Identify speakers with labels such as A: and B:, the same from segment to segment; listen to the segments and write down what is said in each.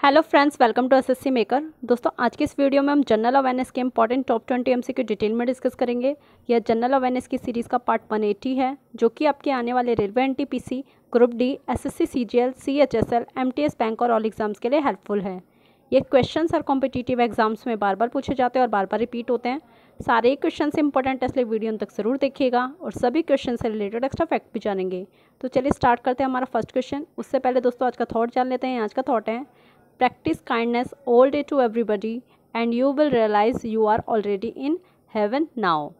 A: Hello friends welcome to SSC maker दोस्तों, आज के इस वीडियो में हम जनरल अवेयरनेस के important top twenty M detail में डिस्कस करेंगे। यह जनरल अवेयरनेस की सीरीज़ का पार्ट वन एटी है, जो कि आपके आने वाले railway NTPC group D SSC CGL CHSL MTS bank और ऑल एग्ज़ाम्स के लिए हेल्पफुल है। ये क्वेश्चन और कॉम्पिटिटिव एग्ज़ाम्स में बार बार पूछे जाते हैं और बार बार रिपीट होते हैं। सारे क्वेश्चन इंपॉर्टेंट इसलिए वीडियो तक ज़रूर देखिएगा और सभी क्वेश्चन से रिलेटेड एक्स्ट्रा फैक्ट भी जानेंगे। तो चलिए स्टार्ट करते हैं हमारा फ़र्स्ट क्वेश्चन उससे पहले दोस्तों, आज का थॉट जान लेते हैं। आज का थॉट है practice kindness all day to everybody and you will realize you are already in heaven now.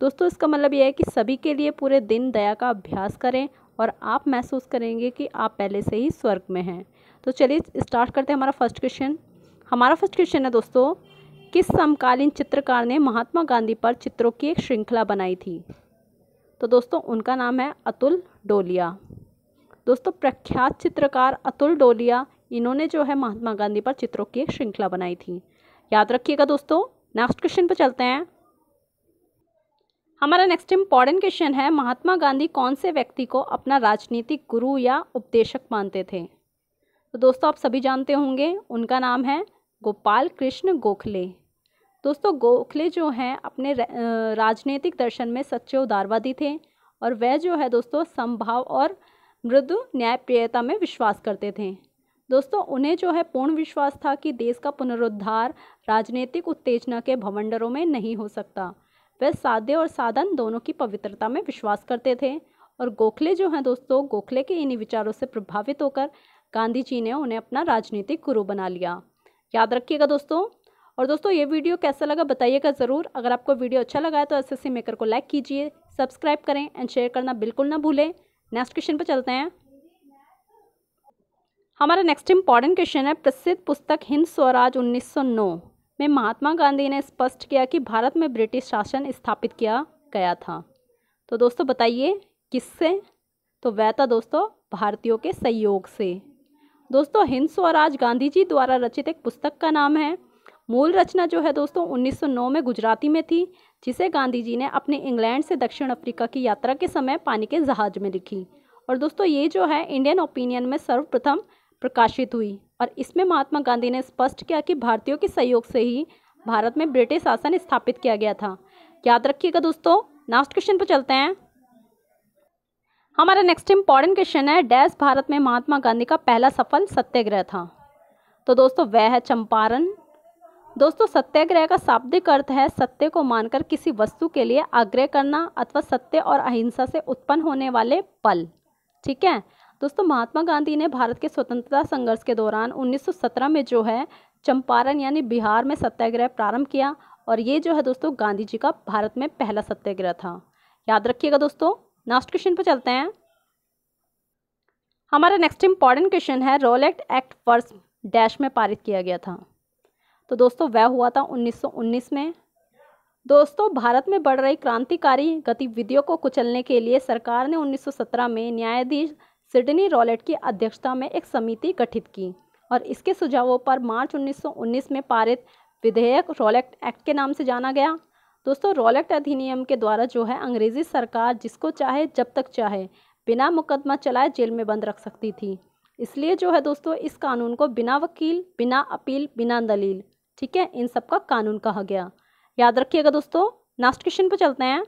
A: दोस्तों, इसका मतलब यह है कि सभी के लिए पूरे दिन दया का अभ्यास करें और आप महसूस करेंगे कि आप पहले से ही स्वर्ग में हैं। तो चलिए स्टार्ट करते हैं हमारा फ़र्स्ट क्वेश्चन हमारा फ़र्स्ट क्वेश्चन है दोस्तों, किस समकालीन चित्रकार ने महात्मा गांधी पर चित्रों की एक श्रृंखला बनाई थी? तो दोस्तों, उनका नाम है अतुल डोलिया। दोस्तों, प्रख्यात चित्रकार अतुल डोलिया इन्होंने जो है महात्मा गांधी पर चित्रों की एक श्रृंखला बनाई थी। याद रखिएगा दोस्तों नेक्स्ट क्वेश्चन पर चलते हैं। हमारा नेक्स्ट इंपॉर्टेंट क्वेश्चन है, महात्मा गांधी कौन से व्यक्ति को अपना राजनीतिक गुरु या उपदेशक मानते थे? तो दोस्तों, आप सभी जानते होंगे, उनका नाम है गोपाल कृष्ण गोखले। दोस्तों, गोखले जो हैं, अपने राजनीतिक दर्शन में सच्चे उदारवादी थे और वह जो है दोस्तों संभाव और मृदु न्यायप्रियता में विश्वास करते थे। दोस्तों, उन्हें जो है पूर्ण विश्वास था कि देश का पुनरुद्धार राजनीतिक उत्तेजना के भवंडरों में नहीं हो सकता। वे साध्य और साधन दोनों की पवित्रता में विश्वास करते थे और गोखले जो हैं दोस्तों, गोखले के इन्हीं विचारों से प्रभावित होकर गांधी जी ने उन्हें अपना राजनीतिक गुरु बना लिया। याद रखिएगा दोस्तों। और दोस्तों, ये वीडियो कैसा लगा बताइएगा ज़रूर। अगर आपको वीडियो अच्छा लगा है तो एसएससी मेकर को लाइक कीजिए, सब्सक्राइब करें एंड शेयर करना बिल्कुल ना भूलें। नेक्स्ट क्वेश्चन पर चलते हैं। हमारा नेक्स्ट इंपॉर्टेंट क्वेश्चन है, प्रसिद्ध पुस्तक हिंद स्वराज 1909 में महात्मा गांधी ने स्पष्ट किया कि भारत में ब्रिटिश शासन स्थापित किया गया था। तो दोस्तों बताइए, किससे? तो वह था दोस्तों भारतीयों के सहयोग से। दोस्तों हिंद स्वराज गांधी जी द्वारा रचित एक पुस्तक का नाम है, मूल रचना जो है दोस्तों 1909 में गुजराती में थी, जिसे गांधी जी ने अपने इंग्लैंड से दक्षिण अफ्रीका की यात्रा के समय पानी के जहाज़ में लिखी। और दोस्तों ये जो है इंडियन ओपिनियन में सर्वप्रथम प्रकाशित हुई और इसमें महात्मा गांधी ने स्पष्ट किया कि भारतीयों के सहयोग से ही भारत में ब्रिटिश शासन स्थापित किया गया था। याद रखिएगा दोस्तों नेक्स्ट क्वेश्चन पर चलते हैं। हमारा नेक्स्ट इंपॉर्टेंट क्वेश्चन है, डैश भारत में महात्मा गांधी का पहला सफल सत्याग्रह था। तो दोस्तों, वह है चंपारण। दोस्तों, सत्याग्रह का शाब्दिक अर्थ है सत्य को मानकर किसी वस्तु के लिए आग्रह करना अथवा सत्य और अहिंसा से उत्पन्न होने वाले पल। ठीक है? दोस्तों, महात्मा गांधी ने भारत के स्वतंत्रता संघर्ष के दौरान 1917 में जो है, चंपारण यानी बिहार में सत्याग्रह प्रारंभ किया और ये जो है दोस्तों, गांधी जी का भारत में पहला सत्याग्रह था। याद रखिएगा दोस्तों नेक्स्ट क्वेश्चन पर चलते हैं। हमारा नेक्स्ट इंपॉर्टेंट क्वेश्चन है रोलेक्ट एक्ट वर्ष डैश में पारित किया गया था। तो दोस्तों, वह हुआ था 1919 में। दोस्तों, भारत में बढ़ रही क्रांतिकारी गतिविधियों को कुचलने के लिए सरकार ने 1917 में न्यायाधीश सिडनी रॉलेट की अध्यक्षता में एक समिति गठित की और इसके सुझावों पर मार्च 1919 में पारित विधेयक रॉलेक्ट एक्ट के नाम से जाना गया। दोस्तों रॉलेक्ट अधिनियम के द्वारा जो है अंग्रेज़ी सरकार जिसको चाहे, जब तक चाहे, बिना मुकदमा चलाए जेल में बंद रख सकती थी। इसलिए जो है दोस्तों, इस कानून को बिना वकील, बिना अपील, बिना दलील, ठीक है, इन सब का कानून कहा गया। याद रखिएगा दोस्तों नेक्स्ट क्वेश्चन पर चलते हैं।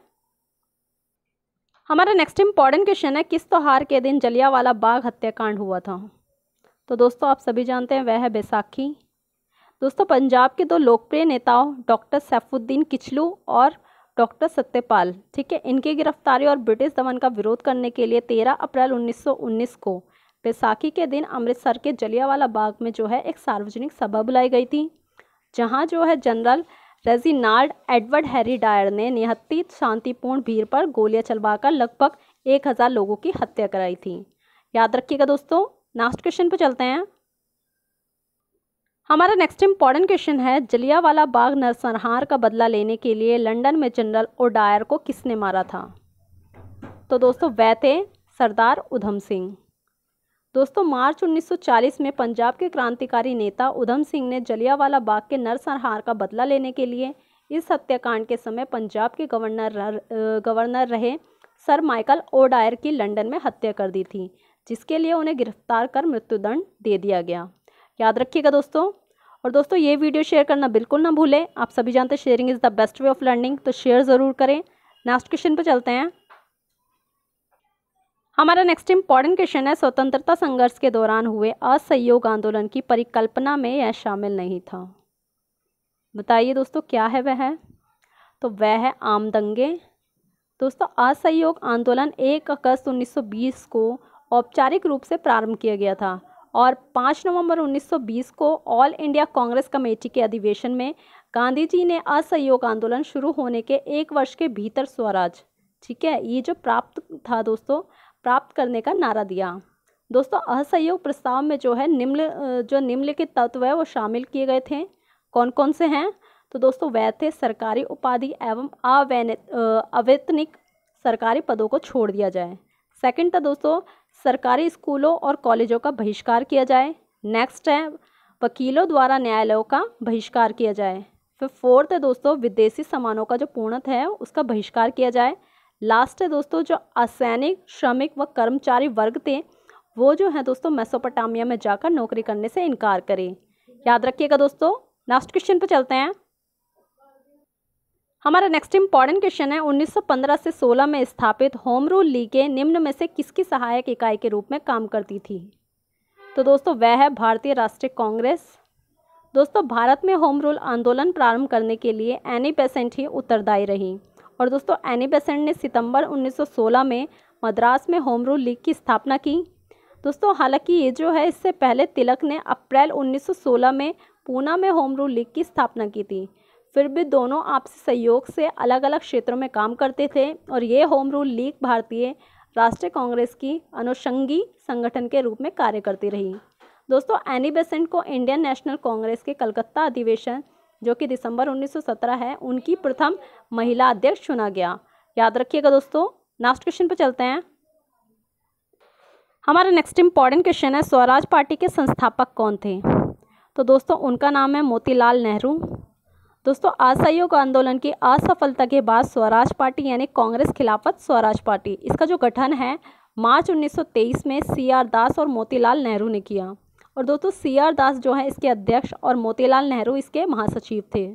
A: हमारा नेक्स्ट इंपॉर्टेंट क्वेश्चन है, किस त्यौहार के दिन जलियावाला बाग हत्याकांड हुआ था? तो दोस्तों, आप सभी जानते हैं, वह है बैसाखी। दोस्तों, पंजाब के दो लोकप्रिय नेताओं, डॉक्टर सैफुद्दीन किचलू और डॉक्टर सत्यपाल, ठीक है, इनकी गिरफ्तारी और ब्रिटिश दमन का विरोध करने के लिए 13 अप्रैल 1919 को बैसाखी के दिन अमृतसर के जलियावाला बाग में जो है, एक सार्वजनिक सभा बुलाई गई थी, जहाँ जो है, general Reginald Edward Harry Dyer ने निहत्ती शांतिपूर्ण भीड़ पर गोलियाँ चलवाकर लगभग एक हज़ार लोगों की हत्या कराई थी। याद रखिएगा दोस्तों नेक्स्ट क्वेश्चन पर चलते हैं। हमारा नेक्स्ट इंपॉर्टेंट क्वेश्चन है, जलियावाला बाग नरसंहार का बदला लेने के लिए लंदन में जनरल ओडायर को किसने मारा था? तो दोस्तों, वह थे सरदार उधम सिंह। दोस्तों, मार्च 1940 में पंजाब के क्रांतिकारी नेता उधम सिंह ने जलियावाला बाग के नरसंहार का बदला लेने के लिए इस हत्याकांड के समय पंजाब के गवर्नर गवर्नर रहे सर माइकल ओडायर की लंदन में हत्या कर दी थी, जिसके लिए उन्हें गिरफ़्तार कर मृत्युदंड दे दिया गया। याद रखिएगा दोस्तों। और दोस्तों, ये वीडियो शेयर करना बिल्कुल ना भूलें। आप सभी जानते sharing is the best way of learning तो शेयर ज़रूर करें। नेक्स्ट क्वेश्चन पर चलते हैं। हमारा नेक्स्ट इंपॉर्टेंट क्वेश्चन है, स्वतंत्रता संघर्ष के दौरान हुए असहयोग आंदोलन की परिकल्पना में यह शामिल नहीं था। बताइए दोस्तों, क्या है वह? तो वह है आम दंगे दोस्तों, असहयोग आंदोलन एक अगस्त 1920 को औपचारिक रूप से प्रारंभ किया गया था और 5 नवंबर 1920 को ऑल इंडिया कांग्रेस कमेटी के अधिवेशन में गांधी जी ने असहयोग आंदोलन शुरू होने के एक वर्ष के भीतर स्वराज, ठीक है, ये जो प्राप्त था दोस्तों प्राप्त करने का नारा दिया। दोस्तों, असहयोग प्रस्ताव में जो है निम्न, जो निम्नलिखित तत्व है वो शामिल किए गए थे। कौन कौन से हैं? तो दोस्तों वह थे सरकारी उपाधि एवं अवैन अवैतनिक सरकारी पदों को छोड़ दिया जाए। सेकंड था दोस्तों, सरकारी स्कूलों और कॉलेजों का बहिष्कार किया जाए। नेक्स्ट है, वकीलों द्वारा न्यायालयों का बहिष्कार किया जाए। फिर फोर्थ है दोस्तों, विदेशी सामानों का जो पूर्णत है उसका बहिष्कार किया जाए। लास्ट है दोस्तों, जो असैनिक, श्रमिक व कर्मचारी वर्ग थे, वो जो है दोस्तों, मेसोपोटामिया में जाकर नौकरी करने से इनकार करें। याद रखिएगा दोस्तों लास्ट क्वेश्चन पर चलते हैं। हमारा नेक्स्ट इंपॉर्टेंट क्वेश्चन है 1915 से 16 में स्थापित होम रूल लीगें निम्न में से किसकी सहायक इकाई के रूप में काम करती थी? तो दोस्तों, वह है भारतीय राष्ट्रीय कांग्रेस। दोस्तों, भारत में होम रूल आंदोलन प्रारंभ करने के लिए एनी पेसेंट ही उत्तरदायी रही। और दोस्तों एनी बेसेंट ने सितंबर 1916 में मद्रास में होम रूल लीग की स्थापना की। दोस्तों, हालाँकि ये जो है, इससे पहले तिलक ने अप्रैल 1916 में पूना में होम रूल लीग की स्थापना की थी। फिर भी दोनों आपसी सहयोग से अलग अलग क्षेत्रों में काम करते थे और ये होम रूल लीग भारतीय राष्ट्रीय कांग्रेस की अनुषंगी संगठन के रूप में कार्य करती रही। दोस्तों एनी बेसेंट को इंडियन नेशनल कांग्रेस के कलकत्ता अधिवेशन जो कि दिसंबर 1917 है, उनकी प्रथम महिला अध्यक्ष चुना गया। याद रखिएगा दोस्तों नेक्स्ट क्वेश्चन पर चलते हैं। हमारा नेक्स्ट इंपॉर्टेंट क्वेश्चन है, स्वराज पार्टी के संस्थापक कौन थे? तो दोस्तों, उनका नाम है मोतीलाल नेहरू। दोस्तों, असहयोग आंदोलन की असफलता के बाद स्वराज पार्टी यानी कांग्रेस खिलाफत स्वराज पार्टी। इसका जो गठन है, मार्च 1923 में सी आर दास और मोतीलाल नेहरू ने किया। और दोस्तों सी आर दास जो है इसके अध्यक्ष और मोतीलाल नेहरू इसके महासचिव थे।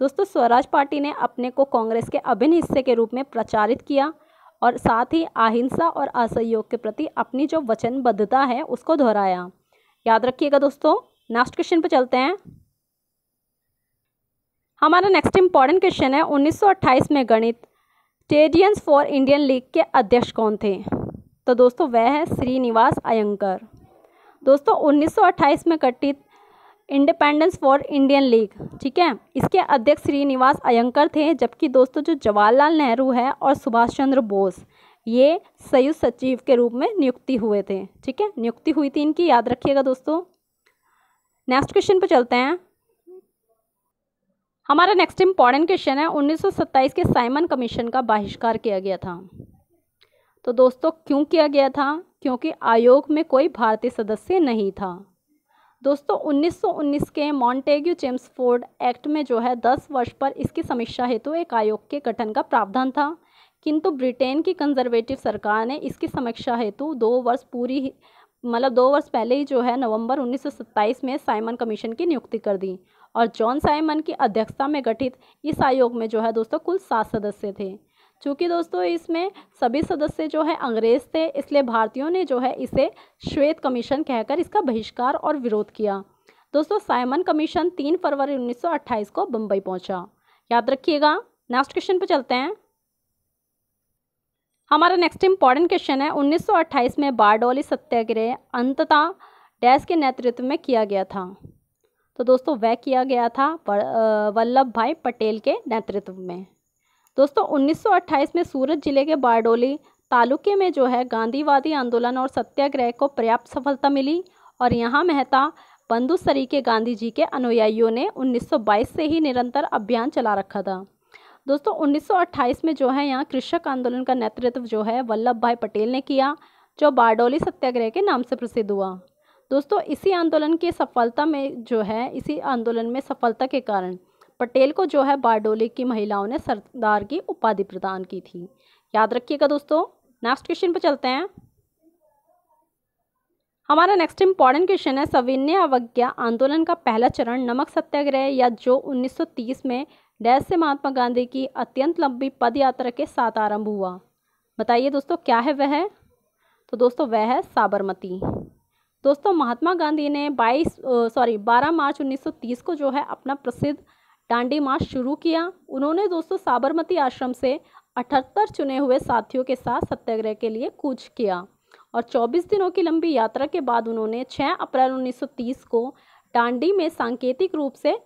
A: दोस्तों स्वराज पार्टी ने अपने को कांग्रेस के अभिन्न हिस्से के रूप में प्रचारित किया और साथ ही अहिंसा और असहयोग के प्रति अपनी जो वचनबद्धता है उसको दोहराया। याद रखिएगा दोस्तों, नेक्स्ट क्वेश्चन पर चलते हैं। हमारा नेक्स्ट इंपॉर्टेंट क्वेश्चन है 1928 में गणित। टेडियंस फॉर इंडियन लीग के अध्यक्ष कौन थे? तो दोस्तों वह है श्रीनिवास अयंकर। दोस्तों 1928 में गठित इंडिपेंडेंस फॉर इंडियन लीग, ठीक है? इसके अध्यक्ष श्रीनिवास अयंकर थे, जबकि दोस्तों, जो जवाहरलाल नेहरू है और सुभाष चंद्र बोस, ये संयुक्त सचिव के रूप में नियुक्ति हुए थे, ठीक है? नियुक्ति हुई थी इनकी, याद रखिएगा दोस्तों। नेक्स्ट क्वेश्चन पर चलते हैं। हमारा नेक्स्ट इंपॉर्टेंट क्वेश्चन है 1927 के साइमन कमीशन का बहिष्कार किया गया था। तो दोस्तों, क्यों किया गया था? क्योंकि आयोग में कोई भारतीय सदस्य नहीं था। दोस्तों 1919 के मॉन्टेग्यू चेम्सफोर्ड एक्ट में जो है 10 वर्ष पर इसकी समीक्षा हेतु एक आयोग के गठन का प्रावधान था। किंतु ब्रिटेन की कंजर्वेटिव सरकार ने इसकी समीक्षा हेतु दो वर्ष पूरी मतलब दो वर्ष पहले ही जो है, नवंबर 1927 में साइमन कमीशन की नियुक्ति कर दी और जॉन साइमन की अध्यक्षता में गठित इस आयोग में जो है, दोस्तों, कुल सात सदस्य थे। चूँकि दोस्तों इसमें सभी सदस्य जो है अंग्रेज़ थे, इसलिए भारतीयों ने जो है इसे श्वेत कमीशन कहकर इसका बहिष्कार और विरोध किया। दोस्तों, साइमन कमीशन तीन फरवरी 1928 को बम्बई पहुँचा। याद रखिएगा, नेक्स्ट क्वेश्चन पर चलते हैं। हमारा नेक्स्ट इंपॉर्टेंट क्वेश्चन है 1928 में बारडोली सत्याग्रह अंततः डैश के नेतृत्व में किया गया था। तो दोस्तों, वह किया गया था वल्लभ भाई पटेल के नेतृत्व में। दोस्तों 1928 में सूरत ज़िले के बारडोली तालुके में जो है गांधीवादी आंदोलन और सत्याग्रह को पर्याप्त सफलता मिली और यहाँ मेहता बंधु सरी के गांधी जी के अनुयायियों ने 1922 से ही निरंतर अभियान चला रखा था। दोस्तों 1928 में जो है यहाँ कृषक आंदोलन का नेतृत्व जो है वल्लभ भाई पटेल ने किया, जो बारडोली सत्याग्रह के नाम से प्रसिद्ध हुआ। दोस्तों, इसी आंदोलन की सफलता में जो है, इसी आंदोलन में सफलता के कारण पटेल को जो है बारडोली की महिलाओं ने सरदार की उपाधि प्रदान की थी। याद रखिएगा दोस्तों नेक्स्ट क्वेश्चन पर चलते हैं। हमारा नेक्स्ट इंपॉर्टेंट क्वेश्चन है, सविन्य अवज्ञा आंदोलन का पहला चरण नमक सत्याग्रह या जो 1930 में डैश से महात्मा गांधी की अत्यंत लंबी पद यात्रा के साथ आरंभ हुआ। बताइए दोस्तों, क्या है वह? तो दोस्तों, वह है साबरमती। दोस्तों, महात्मा गांधी ने 22 सॉरी 12 मार्च 1930 को जो है अपना प्रसिद्ध डांडी मार्च शुरू किया। उन्होंने दोस्तों साबरमती आश्रम से अठहत्तर चुने हुए साथियों के साथ सत्याग्रह के लिए कूच किया और 24 दिनों की लंबी यात्रा के बाद उन्होंने 6 अप्रैल 1930 को डांडी में सांकेतिक रूप से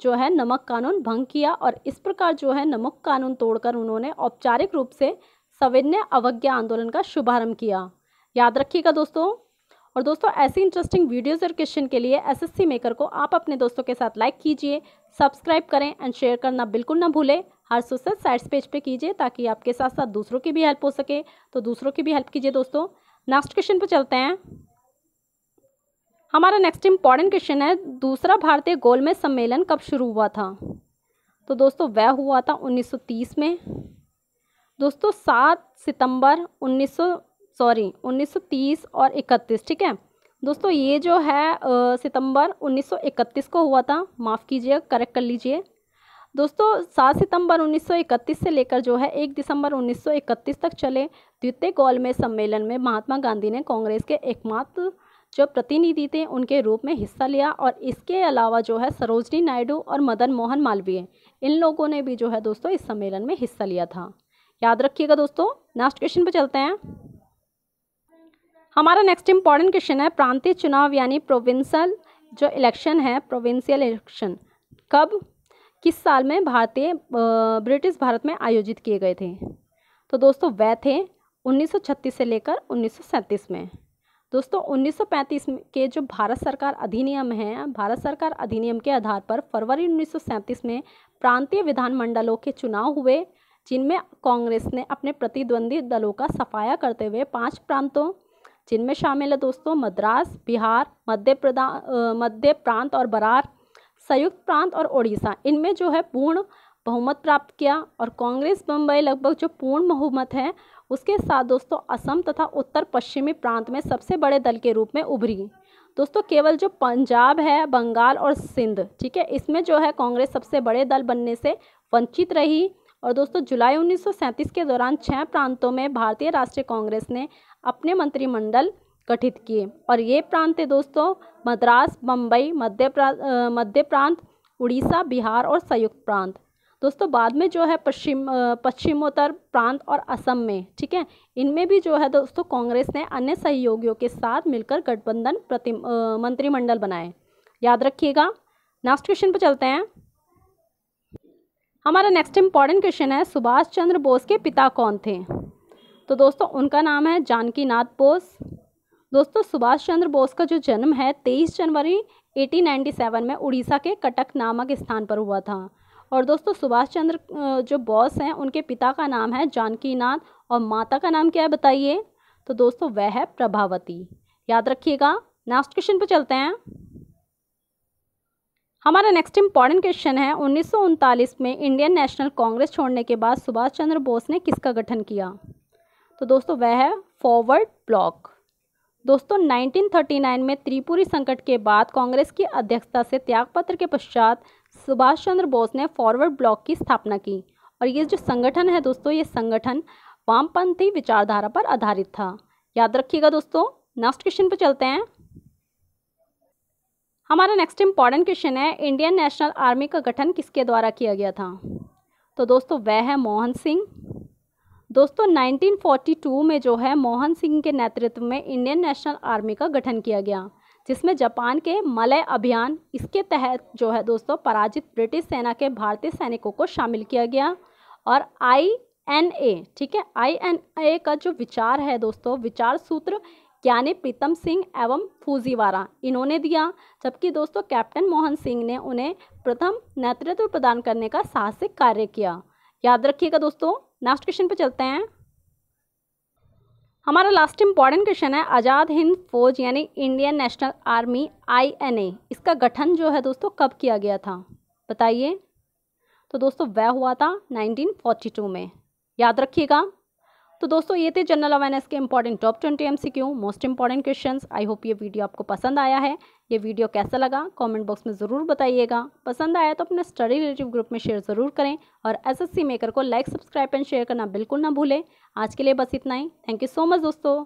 A: जो है नमक कानून भंग किया और इस प्रकार जो है नमक कानून तोड़कर उन्होंने औपचारिक रूप से सविन्य अवज्ञा आंदोलन का शुभारंभ किया। याद रखिएगा दोस्तों और दोस्तों, ऐसी इंटरेस्टिंग वीडियोज़ और क्वेश्चन के लिए एसएससी मेकर को आप अपने दोस्तों के साथ लाइक कीजिए सब्सक्राइब करें एंड शेयर करना बिल्कुल ना भूलें। हर सोशल साइट्स पेज पे कीजिए ताकि आपके साथ साथ दूसरों की भी हेल्प हो सके। तो दूसरों की भी हेल्प कीजिए दोस्तों। नेक्स्ट क्वेश्चन पर चलते हैं। हमारा नेक्स्ट इंपॉर्टेंट क्वेश्चन है, दूसरा भारतीय गोलमेज सम्मेलन कब शुरू हुआ था? तो दोस्तों, वह हुआ था 1930 में। दोस्तों, सात सितंबर सॉरी 1930 और 31 ठीक है? दोस्तों, ये जो है सितंबर 1931 को हुआ था, माफ़ कीजिए करेक्ट कर लीजिए। दोस्तों, सात सितंबर 1931 से लेकर जो है, एक दिसंबर 1931 तक चले द्वितीय गोलमेज सम्मेलन में महात्मा गांधी ने कांग्रेस के एकमात्र जो प्रतिनिधि थे, उनके रूप में हिस्सा लिया और इसके अलावा जो है, सरोजनी नायडू और मदन मोहन मालवीय, इन लोगों ने भी जो है, दोस्तों, इस सम्मेलन में हिस्सा लिया था। याद रखिएगा दोस्तों, नेक्स्ट क्वेश्चन पर चलते हैं। हमारा नेक्स्ट इंपॉर्टेंट क्वेश्चन है, प्रांतीय चुनाव यानी प्रोविंसल जो इलेक्शन है प्रोविंशियल इलेक्शन कब, किस साल में भारतीय ब्रिटिश भारत में आयोजित किए गए थे? तो दोस्तों, वह थे 1936 से लेकर उन्नीस सौ सैंतीस में। दोस्तों 1935 के जो भारत सरकार अधिनियम है, भारत सरकार अधिनियम के आधार पर फरवरी उन्नीस सौ सैंतीस में प्रांतीय विधानमंडलों के चुनाव हुए, जिनमें कांग्रेस ने अपने प्रतिद्वंदी दलों का सफाया करते हुए पाँच प्रांतों जिनमें शामिल है दोस्तों मद्रास, बिहार, मध्य प्रदान मध्य प्रांत और बरार, संयुक्त प्रांत और ओडिशा। इनमें जो है पूर्ण बहुमत प्राप्त किया और कांग्रेस बम्बई लगभग जो पूर्ण बहुमत है, उसके साथ दोस्तों असम तथा उत्तर पश्चिमी प्रांत में सबसे बड़े दल के रूप में उभरी। दोस्तों केवल जो पंजाब है, बंगाल और सिंध, ठीक है, इसमें जो है कांग्रेस सबसे बड़े दल बनने से वंचित रही। और दोस्तों जुलाई उन्नीस सौ सैंतीस के दौरान छह प्रांतों में भारतीय राष्ट्रीय कांग्रेस ने अपने मंत्रिमंडल गठित किए। और ये प्रांत दोस्तों, मद्रास बम्बई मध्य प्रांत मध्य प्रांत, उड़ीसा, बिहार और संयुक्त प्रांत। दोस्तों, बाद में जो है पश्चिम पश्चिमोत्तर प्रांत और असम में, ठीक है? इनमें भी जो है दोस्तों, कांग्रेस ने अन्य सहयोगियों के साथ मिलकर गठबंधन प्रति मंत्रिमंडल बनाए। याद रखिएगा। नेक्स्ट क्वेश्चन पर चलते हैं। हमारा नेक्स्ट इंपॉर्टेंट क्वेश्चन है, सुभाष चंद्र बोस के पिता कौन थे? तो दोस्तों, उनका नाम है जानकी नाथ बोस। दोस्तों, सुभाष चंद्र बोस का जो जन्म है, तेईस जनवरी 1897 में उड़ीसा के कटक नामक स्थान पर हुआ था। और दोस्तों, सुभाष चंद्र जो बॉस हैं, उनके पिता का नाम है जानकी नाथ और माता का नाम क्या है बताइए? तो दोस्तों, वह है प्रभावती। याद रखिएगा नेक्स्ट क्वेश्चन पर चलते हैं। हमारा नेक्स्ट इंपॉर्टेंट क्वेश्चन है, उन्नीस सौ उनतालीस में इंडियन नेशनल कांग्रेस छोड़ने के बाद सुभाष चंद्र बोस ने किसका गठन किया? तो दोस्तों, वह है फॉरवर्ड ब्लॉक दोस्तों 1939 में त्रिपुरी संकट के बाद कांग्रेस की अध्यक्षता से त्यागपत्र के पश्चात सुभाष चंद्र बोस ने फॉरवर्ड ब्लॉक की स्थापना की। और ये जो संगठन है दोस्तों, ये संगठन वामपंथी विचारधारा पर आधारित था। याद रखिएगा दोस्तों नेक्स्ट क्वेश्चन पर चलते हैं। हमारा नेक्स्ट इंपॉर्टेंट क्वेश्चन है इंडियन नेशनल आर्मी का गठन किसके द्वारा किया गया था? तो दोस्तों, वह है मोहन सिंह। दोस्तों 1942 में जो है मोहन सिंह के नेतृत्व में इंडियन नेशनल आर्मी का गठन किया गया, जिसमें जापान के मलय अभियान, इसके तहत जो है दोस्तों पराजित ब्रिटिश सेना के भारतीय सैनिकों को शामिल किया गया और आई एन ए, ठीक है, आई एन ए का जो विचार है दोस्तों, विचार सूत्र ज्ञानी प्रीतम सिंह एवं फूजीवारा इन्होंने दिया, जबकि दोस्तों कैप्टन मोहन सिंह ने उन्हें प्रथम नेतृत्व प्रदान करने का साहसिक कार्य किया। याद रखिएगा दोस्तों नेक्स्ट क्वेश्चन पे चलते हैं। हमारा लास्ट इंपॉर्टेंट क्वेश्चन है, आज़ाद हिंद फौज यानी इंडियन नेशनल आर्मी आईएनए इसका गठन जो है दोस्तों, कब किया गया था? बताइए। तो दोस्तों, वह हुआ था 1942 में। याद रखिएगा। तो दोस्तों, ये थे जनरल अवेयरनेस के important top twenty M C Q most important question I hope ये वीडियो आपको पसंद आया है। ये वीडियो कैसा लगा कमेंट बॉक्स में ज़रूर बताइएगा। पसंद आया तो अपने स्टडी रिलेटिव ग्रुप में शेयर ज़रूर करें और एसएससी मेकर को लाइक सब्सक्राइब एंड शेयर करना बिल्कुल ना भूलें। आज के लिए बस इतना ही। थैंक यू सो मच दोस्तों।